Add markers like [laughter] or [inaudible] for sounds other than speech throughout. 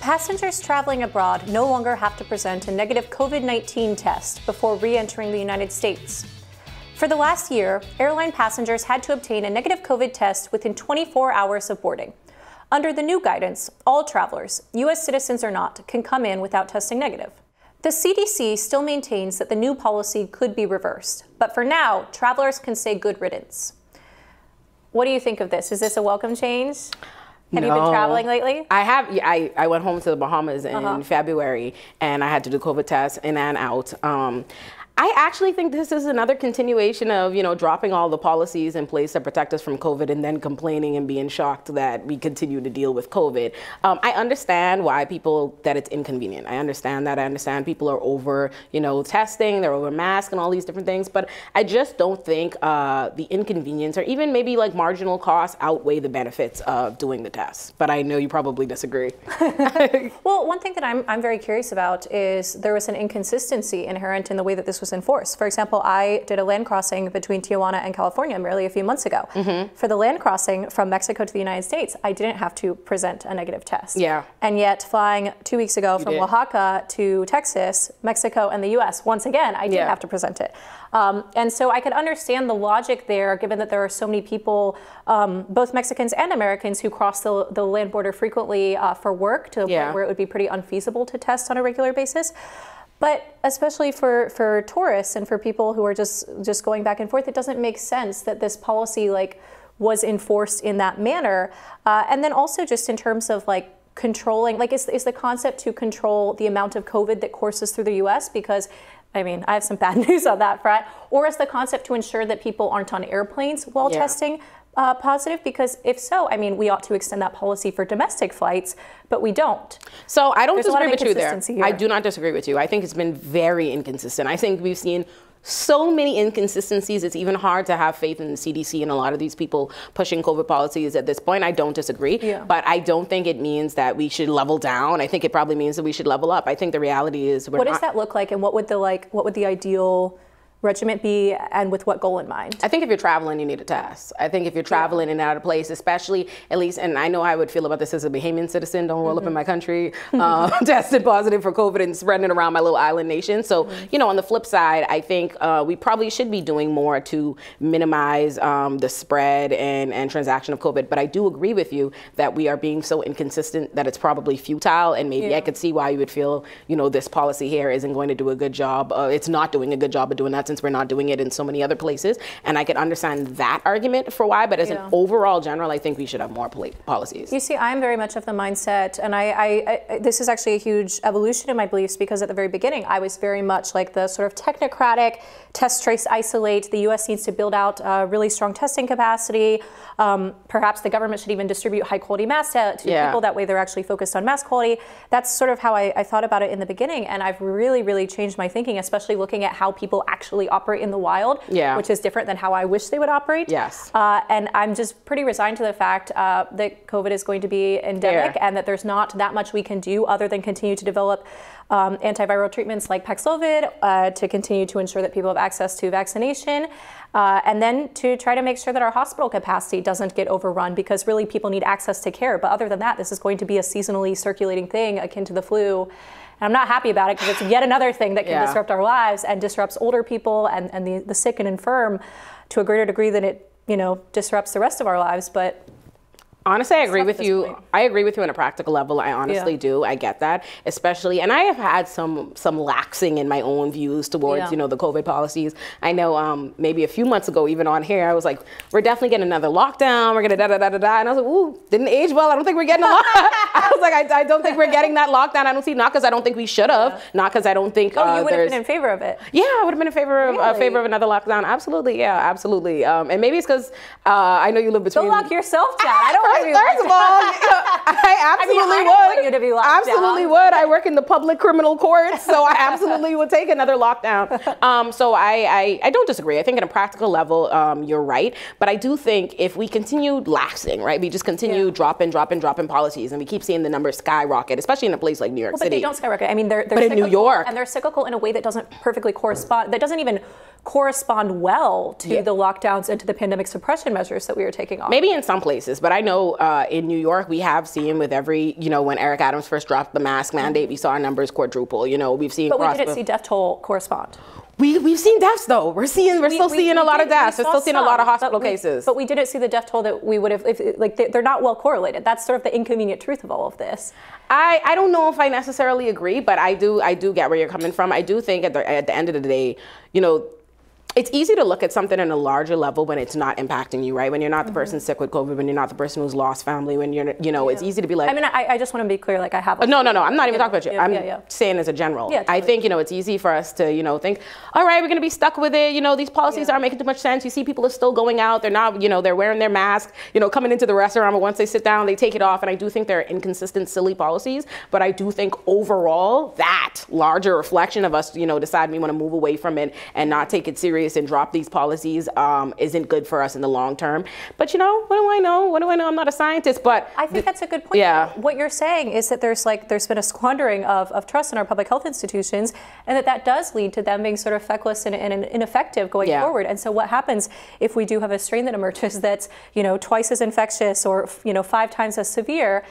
Passengers traveling abroad no longer have to present a negative COVID 19 test before re entering the United States. For the last year, airline passengers had to obtain a negative COVID test within 24 hours of boarding. Under the new guidance, all travelers, U.S. citizens or not, can come in without testing negative. The CDC still maintains that the new policy could be reversed, but for now, travelers can say good riddance. What do you think of this? Is this a welcome change? Have no. you been traveling lately? I have. Yeah, I, I went home to the Bahamas in uh-huh. February and I had to do COVID tests in and out. Um, I actually think this is another continuation of, you know, dropping all the policies in place that protect us from COVID and then complaining and being shocked that we continue to deal with COVID. Um, I understand why people, that it's inconvenient. I understand that. I understand people are over, you know, testing, they're over masks and all these different things. But I just don't think uh, the inconvenience or even maybe like marginal costs outweigh the benefits of doing the test. But I know you probably disagree. [laughs] well, one thing that I'm, I'm very curious about is there was an inconsistency inherent in the way that this was was enforced. For example, I did a land crossing between Tijuana and California merely a few months ago. Mm-hmm. For the land crossing from Mexico to the United States, I didn't have to present a negative test. Yeah. And yet, flying two weeks ago you from did. Oaxaca to Texas, Mexico, and the U.S., once again, I didn't yeah. have to present it. Um, and so I could understand the logic there, given that there are so many people, um, both Mexicans and Americans, who cross the, the land border frequently uh, for work to a yeah. point where it would be pretty unfeasible to test on a regular basis. But especially for, for tourists and for people who are just just going back and forth, it doesn't make sense that this policy like was enforced in that manner. Uh, and then also just in terms of like controlling, like is, is the concept to control the amount of COVID that courses through the U.S. because I mean, I have some [laughs] bad news on that front. Or is the concept to ensure that people aren't on airplanes while yeah. testing? Uh, positive? Because if so, I mean, we ought to extend that policy for domestic flights, but we don't. So I don't There's disagree with you there. Here. I do not disagree with you. I think it's been very inconsistent. I think we've seen so many inconsistencies. It's even hard to have faith in the CDC and a lot of these people pushing COVID policies at this point. I don't disagree, yeah. but I don't think it means that we should level down. I think it probably means that we should level up. I think the reality is what does that look like, and what would the like? What would the ideal regiment be and with what goal in mind? I think if you're traveling, you need a test. I think if you're traveling yeah. and out of place, especially at least, and I know I would feel about this as a Bahamian citizen, don't roll mm-hmm. up in mm-hmm. my country, uh, [laughs] tested positive for COVID and spreading it around my little island nation. So, mm-hmm. you know, on the flip side, I think uh, we probably should be doing more to minimize um, the spread and, and transaction of COVID. But I do agree with you that we are being so inconsistent that it's probably futile. And maybe yeah. I could see why you would feel, you know, this policy here isn't going to do a good job. Uh, it's not doing a good job of doing that since we're not doing it in so many other places. And I could understand that argument for why, but as yeah. an overall general, I think we should have more policies. You see, I'm very much of the mindset, and I, I, I, this is actually a huge evolution in my beliefs because at the very beginning, I was very much like the sort of technocratic test, trace, isolate. The U.S. needs to build out a really strong testing capacity. Um, perhaps the government should even distribute high quality masks to, to yeah. people. That way, they're actually focused on mask quality. That's sort of how I, I thought about it in the beginning, and I've really, really changed my thinking, especially looking at how people actually operate operate in the wild, yeah. which is different than how I wish they would operate. Yes. Uh, and I'm just pretty resigned to the fact uh, that COVID is going to be endemic and that there's not that much we can do other than continue to develop um, antiviral treatments like Paxlovid uh, to continue to ensure that people have access to vaccination. Uh, and then to try to make sure that our hospital capacity doesn't get overrun because really people need access to care. But other than that, this is going to be a seasonally circulating thing akin to the flu. And I'm not happy about it because it's yet another thing that can yeah. disrupt our lives and disrupts older people and, and the, the sick and infirm to a greater degree than it, you know, disrupts the rest of our lives. But Honestly, I agree with you. Point. I agree with you on a practical level. I honestly yeah. do. I get that, especially, and I have had some some laxing in my own views towards yeah. you know the COVID policies. I know um, maybe a few months ago, even on here, I was like, we're definitely getting another lockdown. We're gonna da da da da da, and I was like, ooh, didn't age well. I don't think we're getting a lockdown. [laughs] I was like, I, I, don't think we're getting that lockdown. I don't see not because I don't think we should have, yeah. not because I don't think. Oh, uh, you would have been in favor of it. Yeah, I would have been in favor of really? uh, favor of another lockdown. Absolutely, yeah, absolutely. Um, and maybe it's because uh, I know you live between. Don't lock yourself down. I don't [laughs] First of all. I absolutely [laughs] I mean, I would. you to be locked absolutely down. would. I work in the public criminal court, so I [laughs] absolutely would take another lockdown. Um, so I, I, I, don't disagree. I think at a practical level, um, you're right. But I do think if we continue laxing, right, we just continue yeah. dropping, dropping, dropping policies, and we keep seeing the numbers skyrocket, especially in a place like New York well, City. But they don't skyrocket. I mean, they're, they're but in New York, and they're cyclical in a way that doesn't perfectly correspond. That doesn't even correspond well to yeah. the lockdowns and to the pandemic suppression measures that we are taking on. Maybe in some places, but I know uh, in New York we have seen with every, you know, when Eric Adams first dropped the mask mandate, we saw our numbers quadruple. You know, we've seen. But we didn't see death toll correspond. We, we've seen deaths though. We're seeing, we're we, still we, seeing we a lot of deaths. We're still seeing some, a lot of hospital but cases. But we didn't see the death toll that we would have, if, like they're not well correlated. That's sort of the inconvenient truth of all of this. I, I don't know if I necessarily agree, but I do I do get where you're coming from. I do think at the, at the end of the day, you know, it's easy to look at something in a larger level when it's not impacting you, right? When you're not the mm-hmm. person sick with COVID, when you're not the person who's lost family, when you're, you know, yeah. it's easy to be like. I mean, I, I just want to be clear, like I have. A, no, no, no. I'm not even talking about you. Yeah, I'm yeah, saying as a general. Yeah, totally. I think you know it's easy for us to you know think, all right, we're going to be stuck with it. You know, these policies aren't making too much sense. You see, people are still going out. They're not, you know, they're wearing their mask. You know, coming into the restaurant, but once they sit down, they take it off. And I do think they're inconsistent, silly policies. But I do think overall, that larger reflection of us, you know, deciding we want to move away from it and not take it serious and drop these policies um, isn't good for us in the long term. But you know, what do I know? What do I know? I'm not a scientist, but I think that's a good point. Yeah. What you're saying is that there's like there's been a squandering of, of trust in our public health institutions, and that that does lead to them being sort of feckless and, and ineffective going yeah. forward. And so, what happens if we do have a strain that emerges [laughs] that's you know twice as infectious or you know five times as severe?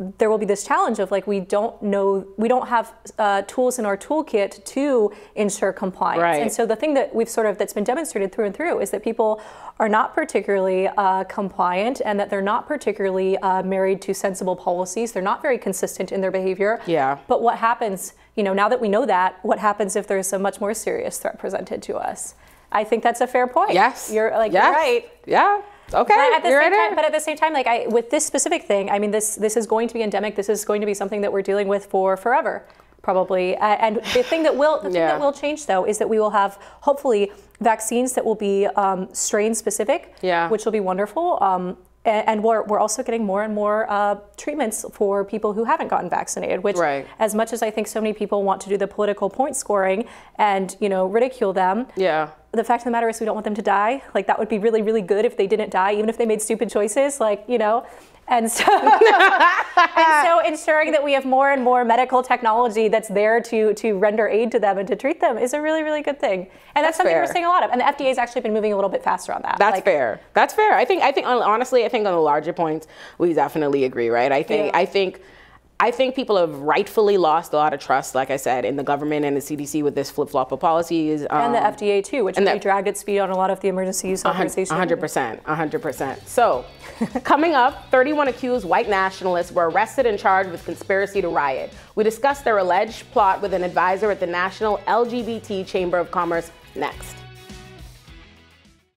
There will be this challenge of like we don't know we don't have uh, tools in our toolkit to ensure compliance. Right. and so the thing that we've sort of that's been demonstrated through and through is that people are not particularly uh, compliant and that they're not particularly uh, married to sensible policies. They're not very consistent in their behavior. Yeah. But what happens you know now that we know that what happens if there's a much more serious threat presented to us? I think that's a fair point. Yes. You're like yes. you're right. Yeah Okay, but at the same time, but at the same time, like I, with this specific thing, I mean, this this is going to be endemic. This is going to be something that we're dealing with for forever, probably. Uh, and the thing that will the thing yeah. that will change though is that we will have hopefully vaccines that will be um, strain specific, yeah. which will be wonderful. Um, and we're, we're also getting more and more uh, treatments for people who haven't gotten vaccinated which right. as much as i think so many people want to do the political point scoring and you know ridicule them yeah the fact of the matter is we don't want them to die like that would be really really good if they didn't die even if they made stupid choices like you know and so, [laughs] and so ensuring that we have more and more medical technology that's there to, to render aid to them and to treat them is a really, really good thing. And that's, that's something fair. we're seeing a lot of. And the FDA has actually been moving a little bit faster on that. That's like, fair. That's fair. I think, I think, honestly, I think on the larger points, we definitely agree, right? I think, yeah. I think, I think people have rightfully lost a lot of trust, like I said, in the government and the CDC with this flip flop of policies. Um, and the FDA too, which really dragged its feet on a lot of the emergency use authorization. 100%, 100%. So, coming up, 31 accused white nationalists were arrested and charged with conspiracy to riot. We discuss their alleged plot with an advisor at the National LGBT Chamber of Commerce next.